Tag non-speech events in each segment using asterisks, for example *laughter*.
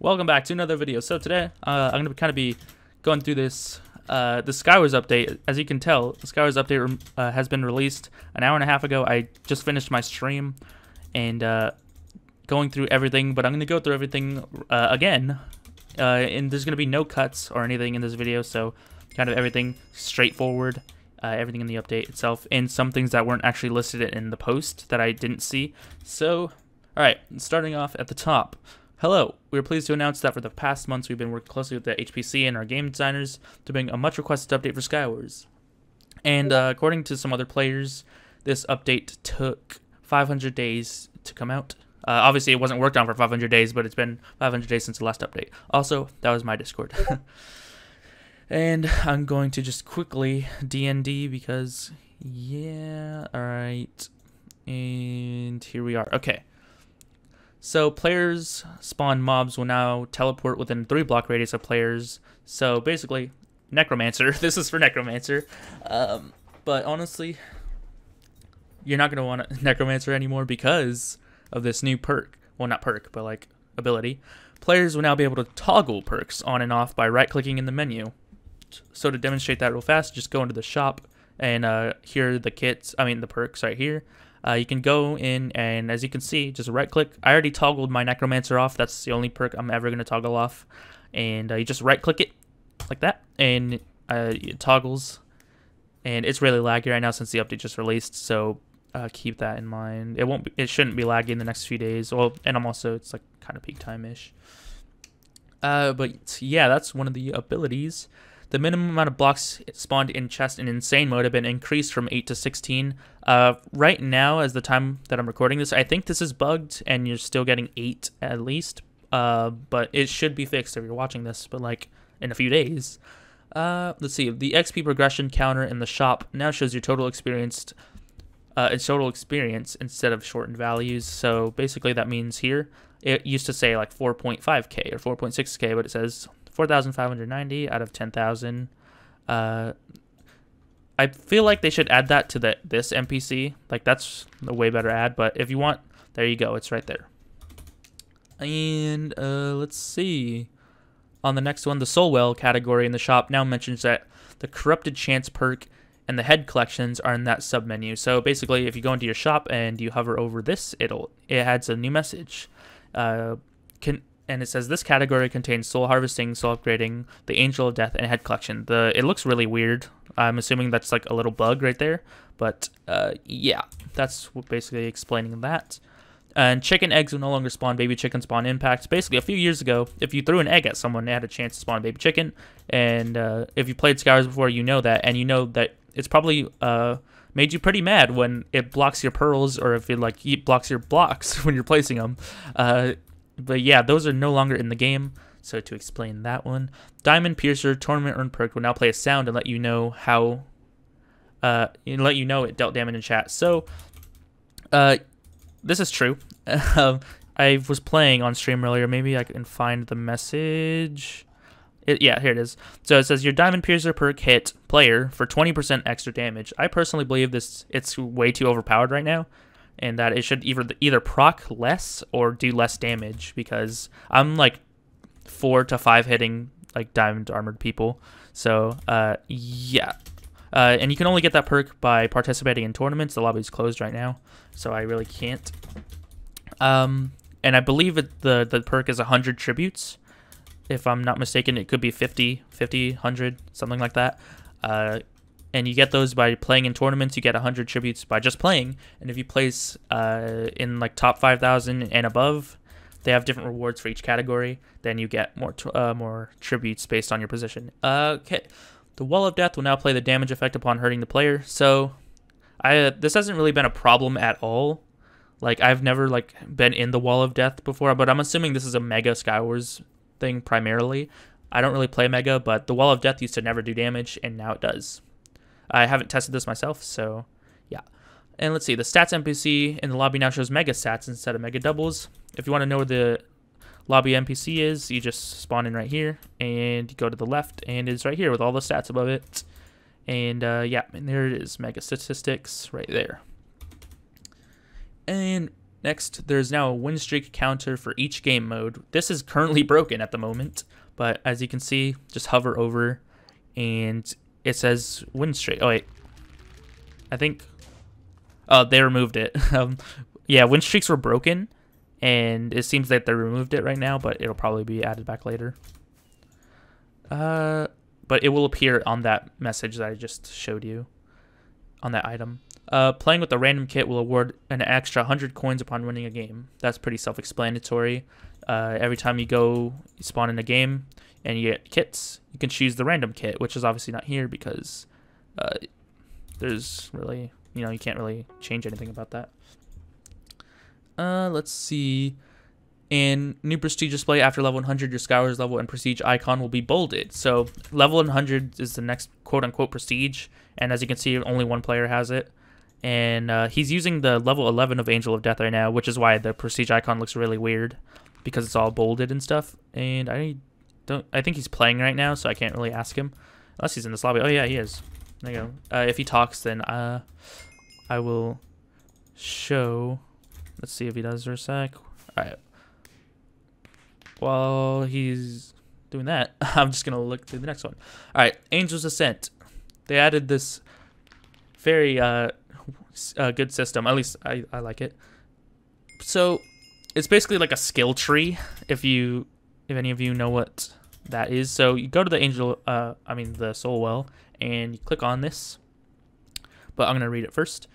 welcome back to another video. So today, uh, I'm going to kind of be going through this, uh, the Skywars update. As you can tell, the Skywars update uh, has been released an hour and a half ago. I just finished my stream and uh, going through everything, but I'm going to go through everything uh, again. Uh, and there's going to be no cuts or anything in this video, so kind of everything straightforward. Uh, everything in the update itself, and some things that weren't actually listed in the post that I didn't see. So, alright, starting off at the top. Hello, we are pleased to announce that for the past months we've been working closely with the HPC and our game designers to bring a much requested update for Skywars. And uh, according to some other players, this update took 500 days to come out. Uh, obviously, it wasn't worked on for 500 days, but it's been 500 days since the last update. Also, that was my Discord. *laughs* And I'm going to just quickly DND because, yeah, alright. And here we are. Okay. So players spawn mobs will now teleport within three block radius of players. So basically, Necromancer. *laughs* this is for Necromancer. Um, but honestly, you're not going to want Necromancer anymore because of this new perk. Well, not perk, but like ability. Players will now be able to toggle perks on and off by right-clicking in the menu. So to demonstrate that real fast, just go into the shop and uh, here are the kits, I mean the perks right here. Uh, you can go in and as you can see, just right click. I already toggled my Necromancer off. That's the only perk I'm ever going to toggle off. And uh, you just right click it like that and uh, it toggles. And it's really laggy right now since the update just released. So uh, keep that in mind. It won't. Be, it shouldn't be laggy in the next few days. Well, and I'm also it's like kind of peak time ish. Uh, but yeah, that's one of the abilities. The minimum amount of blocks spawned in chest in insane mode have been increased from 8 to 16. Uh, right now, as the time that I'm recording this, I think this is bugged and you're still getting 8 at least. Uh, but it should be fixed if you're watching this, but like in a few days. Uh, let's see, the XP progression counter in the shop now shows your total experienced uh, its total experience instead of shortened values. So basically that means here, it used to say like 4.5k or 4.6k, but it says 4,590 out of 10,000. Uh, I feel like they should add that to the this NPC. Like that's a way better ad. But if you want, there you go. It's right there. And uh, let's see. On the next one, the Soulwell category in the shop now mentions that the Corrupted Chance perk and the head collections are in that submenu. So basically, if you go into your shop and you hover over this, it'll it adds a new message. Uh, can and it says this category contains soul harvesting, soul upgrading, the angel of death, and head collection. The it looks really weird. I'm assuming that's like a little bug right there, but uh, yeah, that's basically explaining that. And chicken eggs will no longer spawn baby chicken spawn impact. Basically, a few years ago, if you threw an egg at someone, they had a chance to spawn a baby chicken. And uh, if you played Skywars before, you know that, and you know that it's probably uh, made you pretty mad when it blocks your pearls or if it like blocks your blocks *laughs* when you're placing them. Uh, but yeah, those are no longer in the game. So to explain that one, Diamond Piercer Tournament Earn perk will now play a sound and let you know how, uh, and let you know it dealt damage in chat. So, uh, this is true. *laughs* Um, I was playing on stream earlier. Maybe I can find the message. It, yeah, here it is. So it says your Diamond Piercer perk hit player for 20% extra damage. I personally believe this it's way too overpowered right now and that it should either either proc less or do less damage because I'm like four to five hitting like diamond armored people. So uh, yeah, uh, and you can only get that perk by participating in tournaments. The lobby's closed right now, so I really can't. Um, and I believe it, the the perk is 100 tributes. If I'm not mistaken, it could be 50, 50, 100, something like that. Uh, and you get those by playing in tournaments. You get 100 tributes by just playing, and if you place uh, in like top 5,000 and above, they have different rewards for each category. Then you get more uh, more tributes based on your position. okay, the Wall of Death will now play the damage effect upon hurting the player. So, I uh, this hasn't really been a problem at all. Like I've never like been in the Wall of Death before, but I'm assuming this is a Mega Skywars thing primarily. I don't really play Mega, but the Wall of Death used to never do damage, and now it does. I haven't tested this myself, so yeah. And let's see, the stats NPC in the lobby now shows mega stats instead of mega doubles. If you want to know where the lobby NPC is, you just spawn in right here, and you go to the left, and it's right here with all the stats above it. And uh, yeah, and there it is, mega statistics right there. And Next, there's now a win streak counter for each game mode. This is currently *laughs* broken at the moment, but as you can see, just hover over and it says win streak. Oh wait, I think, oh they removed it. *laughs* um, yeah, win streaks were broken, and it seems that they removed it right now, but it'll probably be added back later. Uh, but it will appear on that message that I just showed you on that item. Uh, playing with the random kit will award an extra 100 coins upon winning a game. That's pretty self-explanatory. Uh, every time you go you spawn in a game and you get kits, you can choose the random kit, which is obviously not here because uh, there's really, you know, you can't really change anything about that. Uh, let's see. In new prestige display after level 100, your Skywars level and prestige icon will be bolded. So level 100 is the next quote-unquote prestige, and as you can see, only one player has it. And uh, he's using the level 11 of Angel of Death right now, which is why the prestige icon looks really weird because it's all bolded and stuff. And I don't, I think he's playing right now, so I can't really ask him unless he's in this lobby. Oh yeah, he is. There you go. Uh, if he talks, then uh, I will show. Let's see if he does for a sec. All right while he's doing that, *laughs* I'm just gonna look through the next one. All right, Angel's Descent. They added this very uh, uh, good system. At least I, I like it. So it's basically like a skill tree. If you, if any of you know what that is, so you go to the Angel, uh, I mean the Soul Well, and you click on this. But I'm gonna read it first.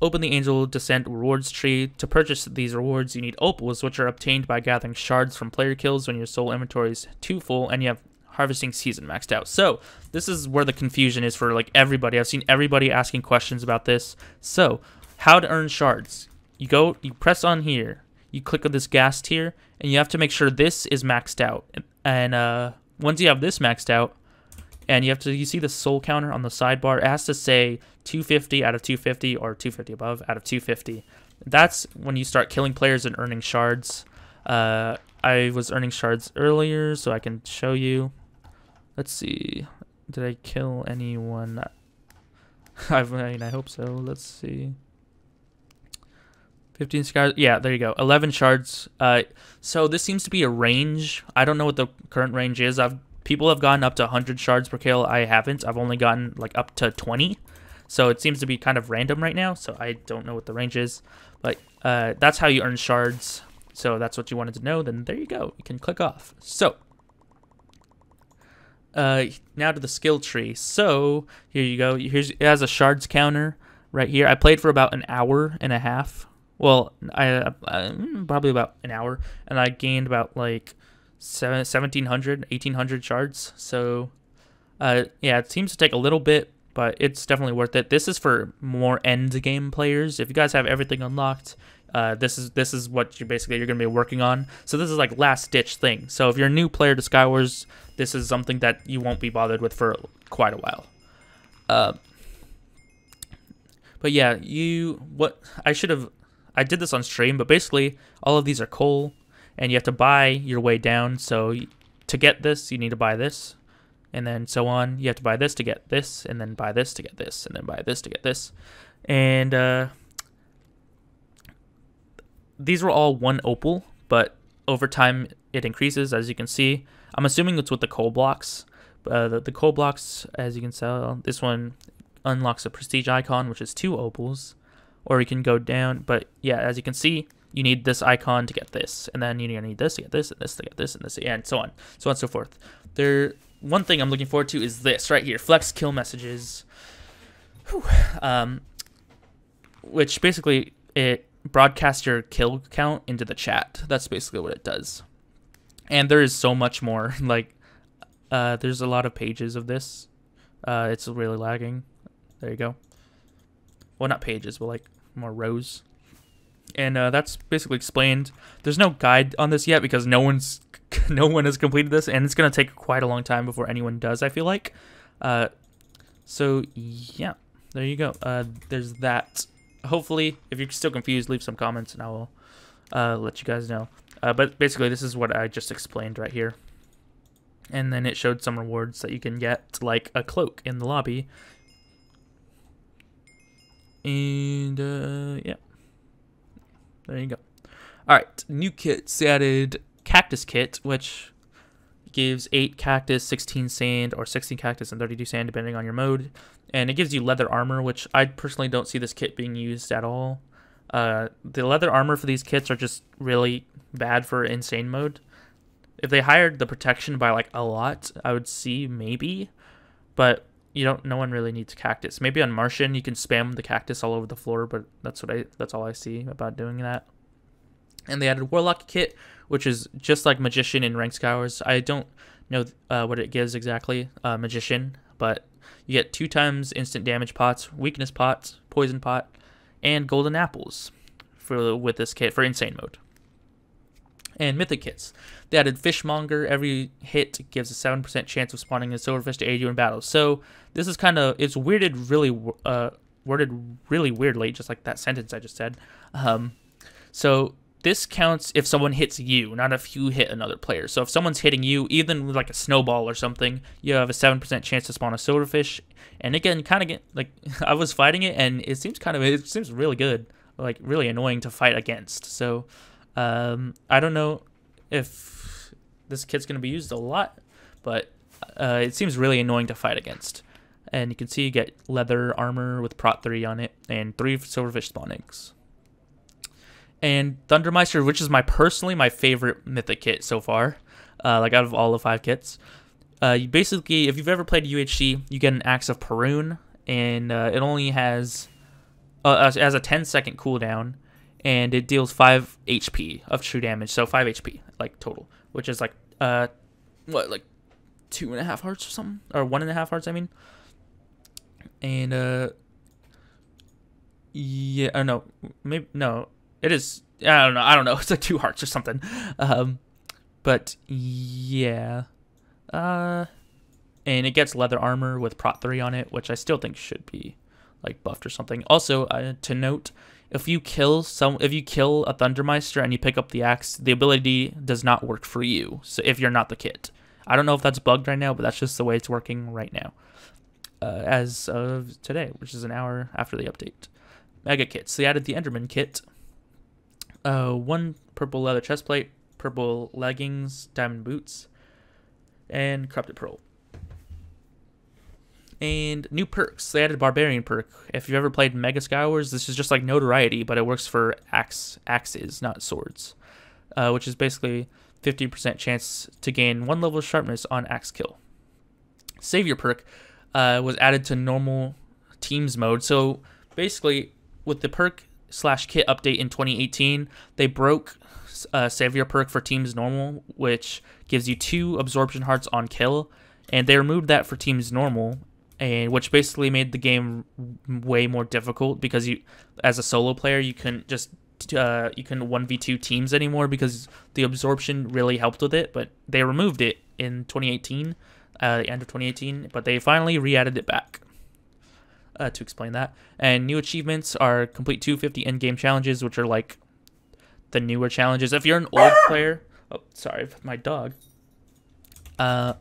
Open the Angel Descent rewards tree. To purchase these rewards, you need opals, which are obtained by gathering shards from player kills when your soul inventory is too full and you have harvesting season maxed out. So this is where the confusion is for like everybody. I've seen everybody asking questions about this. So how to earn shards? You go, you press on here, you click on this gas tier, and you have to make sure this is maxed out. And uh, once you have this maxed out, and you have to you see the soul counter on the sidebar it has to say 250 out of 250 or 250 above out of 250 that's when you start killing players and earning shards. Uh, i was earning shards earlier so i can show you. Let's see. Did i kill anyone? *laughs* I mean i hope so. Let's see 15 scars yeah there you go 11 shards uh, so this seems to be a range i don't know what the current range is i've people have gotten up to 100 shards per kill. I haven't. I've only gotten like up to 20. So it seems to be kind of random right now. So I don't know what the range is. But uh, that's how you earn shards. So that's what you wanted to know. Then there you go. You can click off. So uh, now to the skill tree. So here you go. Here's it has a shards counter right here. I played for about an hour and a half. Well, I probably about an hour, and I gained about like 1700 1800 shards. So uh, yeah it seems to take a little bit but it's definitely worth it. This is for more end game players. If you guys have everything unlocked uh, this is this is what you basically you're gonna be working on. So this is like last ditch thing. So if you're a new player to skywars this is something that you won't be bothered with for quite a while. Uh, but yeah you what i should have i did this on stream but basically all of these are coal and you have to buy your way down. So to get this, you need to buy this, and then so on. You have to buy this to get this, and then buy this to get this, and then buy this to get this. And uh, these were all one opal, but over time it increases, as you can see. I'm assuming it's with the coal blocks. Uh, the, the coal blocks, as you can tell, this one unlocks a prestige icon, which is two opals. Or you can go down, but yeah, as you can see, you need this icon to get this, and then you need this to get this, and this to get this, and this, and so on, so on and so forth. There, one thing I'm looking forward to is this right here, flex kill messages, um, which basically it broadcasts your kill count into the chat. That's basically what it does, and there is so much more. *laughs* Like, uh, there's a lot of pages of this. Uh, it's really lagging. There you go. Well, not pages, but like more rows and uh, that's basically explained. There's no guide on this yet because no one's *laughs* no one has completed this, and it's gonna take quite a long time before anyone does. I feel like. Uh, so yeah, there you go. Uh, there's that. Hopefully, if you're still confused, leave some comments, and I will uh, let you guys know. Uh, but basically, this is what I just explained right here. And then it showed some rewards that you can get, like a cloak in the lobby. And uh, yeah There you go. All right, new kits. Added Cactus Kit, which gives 8 cactus, 16 sand, or 16 cactus and 32 sand, depending on your mode. And it gives you leather armor, which I personally don't see this kit being used at all. Uh, the leather armor for these kits are just really bad for insane mode. If they hired the protection by like a lot, I would see maybe, but you don't. No one really needs cactus. Maybe on Martian you can spam the cactus all over the floor, but that's what I. That's all I see about doing that. And they added Warlock kit, which is just like Magician in Rank Skywars. I don't know uh, what it gives exactly, uh, Magician, but you get two times instant damage pots, weakness pots, poison pot, and golden apples for with this kit for insane mode. And mythic kits. They added Fishmonger. Every hit gives a 7% chance of spawning a silverfish to aid you in battle. So this is kind of it's weirded really uh worded really weirdly, just like that sentence I just said. Um, so this counts if someone hits you, not if you hit another player. So if someone's hitting you, even with like a snowball or something, you have a seven percent chance to spawn a silverfish. And again, kind of get like *laughs* I was fighting it, and it seems kind of it seems really good, like really annoying to fight against. So um, I don't know if this kit's gonna be used a lot, but uh, it seems really annoying to fight against. And you can see you get leather armor with prot 3 on it and 3 silverfish spawn eggs and Thundermeister, which is my personally my favorite mythic kit so far, uh, like out of all the five kits. Uh, you basically, if you've ever played UHC, you get an Axe of Perun, and uh, it only has uh, has a 10 second cooldown, and it deals 5 HP of true damage, so 5 HP, like total, which is like, uh, what, like two and a half hearts or something? Or one and a half hearts, I mean. And, uh, yeah, oh no, maybe, no, it is. I don't know. I don't know. *laughs* It's like two hearts or something. Um, but yeah. Uh, and it gets leather armor with prot three on it, which I still think should be like buffed or something. Also, uh, to note, if you kill some, if you kill a Thundermeister and you pick up the axe, the ability does not work for you. So if you're not the kit, I don't know if that's bugged right now, but that's just the way it's working right now. Uh, as of today, which is an hour after the update. Mega kits. So they added the Enderman kit, uh, one purple leather chest plate, purple leggings, diamond boots, and corrupted pearl. And new perks. They added barbarian perk. If you've ever played Mega Skywars, this is just like notoriety, but it works for axe axes, not swords. Uh, which is basically 50% chance to gain one level of sharpness on axe kill. Savior perk uh, was added to normal teams mode. So basically, with the perk slash kit update in 2018, they broke uh, Savior perk for teams normal, which gives you two absorption hearts on kill, and they removed that for teams normal, and which basically made the game way more difficult because you, as a solo player, you can just uh, you can 1v2 teams anymore because the absorption really helped with it, but they removed it in 2018, uh, the end of 2018, but they finally re-added it back uh, to explain that. And new achievements are complete 250 end game challenges, which are like the newer challenges. If you're an old *coughs* player, oh sorry, my dog. Uh,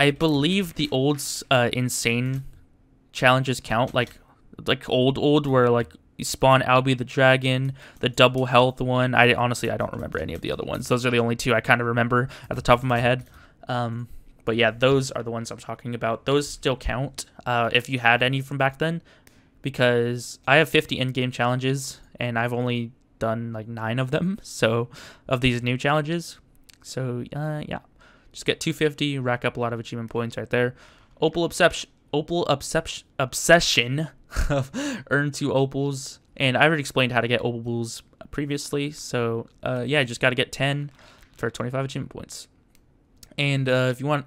I believe the old uh, insane challenges count, like like old old where like you spawn Albie the dragon, the double health one. I honestly I don't remember any of the other ones. Those are the only two I kind of remember at the top of my head. Um, but yeah, those are the ones I'm talking about. Those still count uh, if you had any from back then, because I have 50 in-game challenges and I've only done like nine of them. *laughs* So of these new challenges, so uh, yeah, just get 250, rack up a lot of achievement points right there. Opal obsession, *laughs* opal obsession, obsession, earn two opals, and I already explained how to get opals previously. So uh, yeah, just got to get 10 for 25 achievement points. And uh, if you want,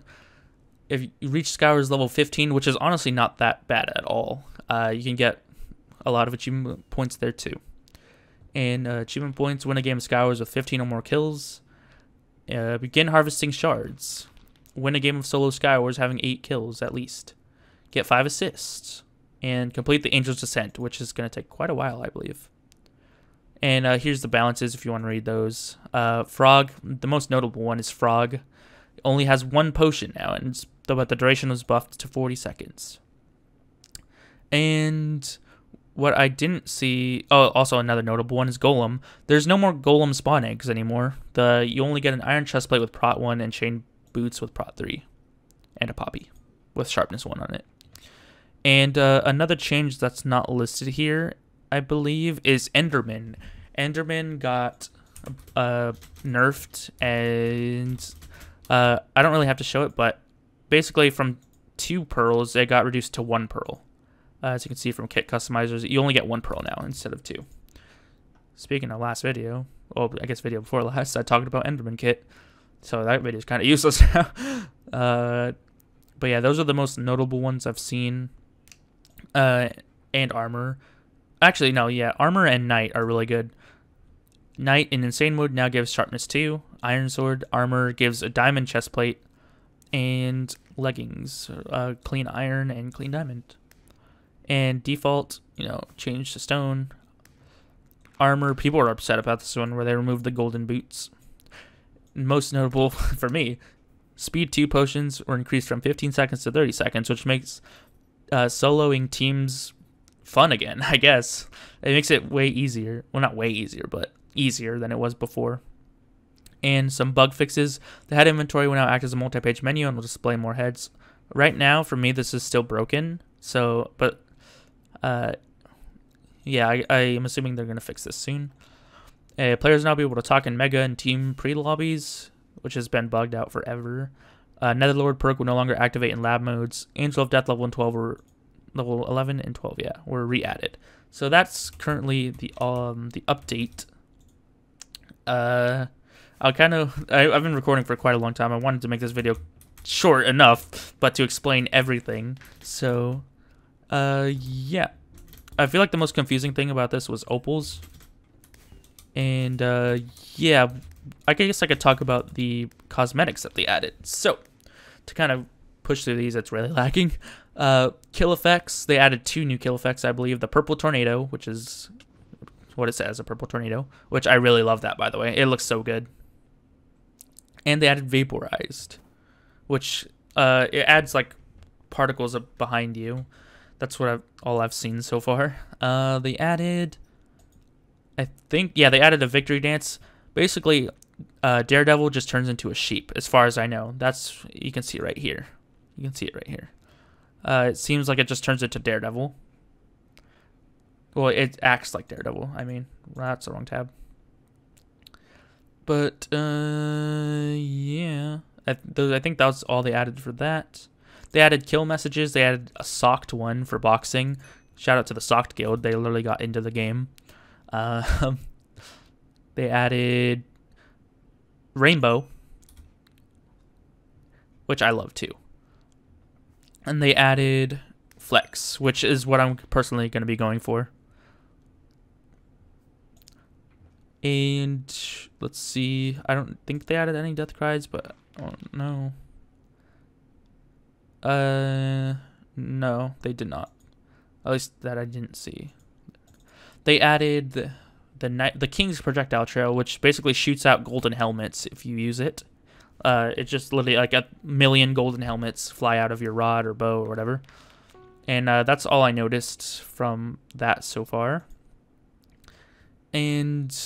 if you reach Skywars level 15, which is honestly not that bad at all, uh, you can get a lot of achievement points there too. And uh, achievement points win a game of Skywars with 15 or more kills. Uh, begin harvesting shards. Win a game of solo Skywars having 8 kills at least. Get 5 assists. And complete the Angel's Descent, which is going to take quite a while, I believe. And uh, here's the balances if you want to read those. Uh, Frog, the most notable one is Frog only has one potion now, and but the duration was buffed to 40 seconds. And what I didn't see. Oh, also another notable one is Golem. There's no more Golem spawn eggs anymore. The you only get an iron chestplate with Prot one and chain boots with Prot three, and a Poppy with sharpness one on it. And uh, another change that's not listed here, I believe, is Enderman. Enderman got uh, nerfed, and uh, I don't really have to show it, but basically from two pearls, it got reduced to one pearl. Uh, as you can see from kit customizers, you only get one pearl now instead of two. Speaking of last video, oh, I guess video before *laughs* last, I talked about Enderman kit. So that video is kind of *laughs* useless now. uh, but yeah, those are the most notable ones I've seen. Uh, and armor. Actually, no, yeah, armor and knight are really good. Knight in insane mode now gives sharpness 2. Iron sword armor gives a diamond chest plate and leggings, uh, clean iron and clean diamond. And default, you know, change to stone. Armor, people are upset about this one where they removed the golden boots. Most notable *laughs* for me, speed 2 potions were increased from 15 seconds to 30 seconds, which makes uh, soloing teams fun again, *laughs* I guess. It makes it way easier. Well, not way easier, but easier than it was before. And some bug fixes. The head inventory will now act as a multi-page menu and will display more heads. Right now, for me, this is still broken. So, but, uh, yeah, I, I am assuming they're going to fix this soon. Uh, players now be able to talk in mega and team pre-lobbies, which has been bugged out forever. Uh, Netherlord perk will no longer activate in lab modes. Angel of Death level 12 were level 11 and 12, yeah, were re-added. So that's currently the um the update uh, I kind of I've been recording for quite a long time. I wanted to make this video short enough, but to explain everything. So, uh, yeah. I feel like the most confusing thing about this was opals. And, uh, yeah, I guess I could talk about the cosmetics that they added. So, to kind of push through these, it's really *laughs* lacking. Uh, kill effects, they added two new kill effects, I believe. The Purple Tornado, which is what it says, a purple tornado, which I really love that, by the way. It looks so good. And they added vaporized, which uh, it adds like particles behind you. That's what I've, all I've seen so far. Uh, they added, I think, yeah, they added a victory dance. Basically, uh, Daredevil just turns into a sheep, as far as I know. That's you can see right here. You can see it right here. Uh, it seems like it just turns into Daredevil. Well, it acts like Daredevil. I mean, that's the wrong tab. But uh, yeah, I, those, I think that was all they added for that. They added kill messages. They added a socked one for boxing. Shout out to the socked guild. They literally got into the game. Uh, *laughs* they added rainbow, which I love too. And they added flex, which is what I'm personally going to be going for. And let's see. I don't think they added any death cries, but I don't know. Uh, no, they did not. At least that I didn't see. They added the the, the King's projectile trail, which basically shoots out golden helmets if you use it. Uh, it's just literally like a million golden helmets fly out of your rod or bow or whatever. And uh, that's all I noticed from that so far. And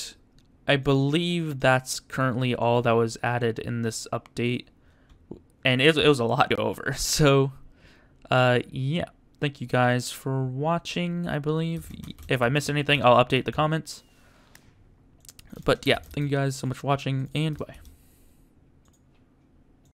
I believe that's currently all that was added in this update. And it, it was a lot to go over. *laughs* So, uh, yeah. Thank you guys for watching, I believe. If I missed anything, I'll update the comments. But yeah, thank you guys so much for watching, and bye.